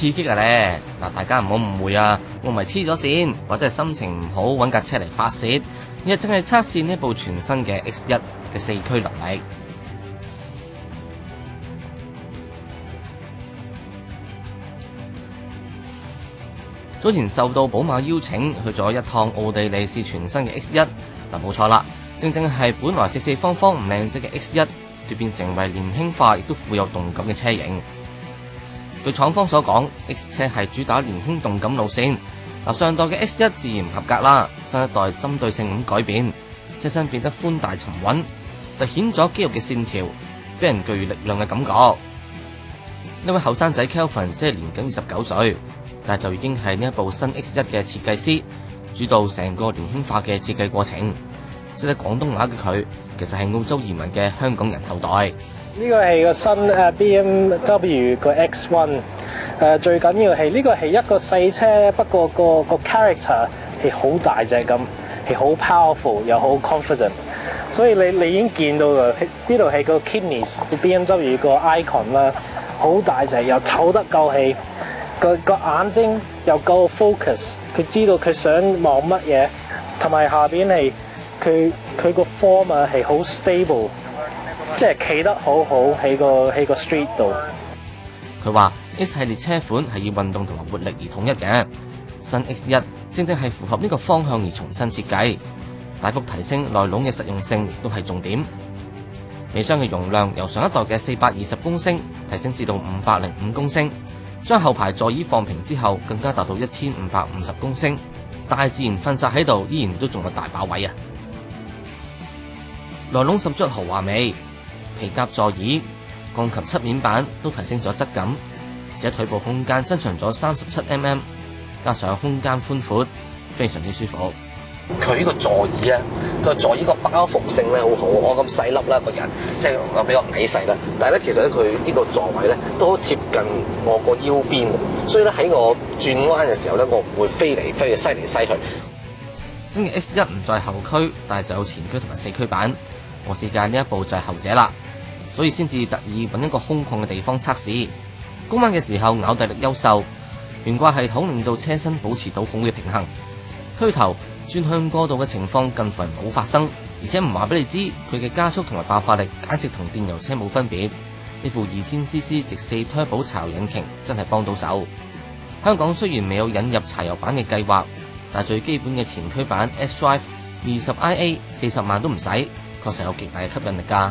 刺激嘅咧。嗱，大家唔好誤會啊，我唔係黐咗線，或者系心情唔好揾架車嚟發泄，而係淨係測試呢部全新嘅 X 一嘅四驅能力。早前受到寶馬邀請去咗一趟奧地利试全新嘅 X 一，嗱冇錯啦，正正係本來四四方方唔靚仔嘅 X 一，蛻變成為年輕化亦都富有動感嘅車型。據廠方所講，X 車係主打年輕動感路線。嗱，上代嘅 X 一自然唔合格啦，新一代針對性咁改變，車身變得寬大沉穩，凸顯咗肌肉嘅線條，俾人具力量嘅感覺。呢位後生仔 Kelvin 即係年僅二十九歲。但就已經係呢一部新 X 一嘅設計師，主導成個年輕化嘅設計過程。識得廣東話嘅佢，其實係澳洲移民嘅香港人後代。呢個係個新誒 BMW 個 X One，誒最緊要係呢個係一個細車，不過個個 character 係好大隻咁，係好 powerful 又好 confident。所以你你已經見到啦，呢度係個 kidneys BMW 個 icon 啦，好大隻又透得夠氣。個個眼睛又夠 focus，佢知道佢想望乜嘢，同埋下邊係佢佢個 form 啊係好 stable，即係企得好好喺個喺個 street 度。佢話 S 系列車款係以運動同埋活力而統一嘅，新 X 一正正係符合呢個方向而重新設計，大幅提升內籠嘅實用性亦都係重點。尾箱嘅容量由上一代嘅四百二十公升提升至到五百零五公升。將後排座椅放平之後，更加達到一千五百五十公升，大自然瞓晒喺度，依然都仲有大把位啊！內籠十足豪華味，皮夾座椅、鋼琴漆面板都提升咗質感，而且腿部空間增長咗三十七 mm，加上空間寬闊，非常之舒服。佢呢個座椅啊，個座椅個包覆性咧好好，我咁細粒啦個人，即係我比較矮細啦。但係咧，其實咧佢呢個座位咧都好貼近我個腰邊，所以咧喺我轉彎嘅時候咧，我唔會飛嚟飛去、西嚟西去。星嘅 X 一唔在後驅，但係就有前驅同埋四驅版。我試駕呢一部就係後者啦，所以先至特意揾一個空曠嘅地方測試。高彎嘅時候咬地力優秀，懸掛系統令到車身保持到好嘅平衡，推頭。轉向過度嘅情況近乎冇發生，而且唔話俾你知佢嘅加速同埋爆發力簡直同電油車冇分別。呢副二千 CC 直四 Turbo 柴油引擎真係幫到手。香港雖然未有引入柴油版嘅計劃，但最基本嘅前驅版 S Drive 二十 IA 四十萬都唔使，確實有極大嘅吸引力㗎。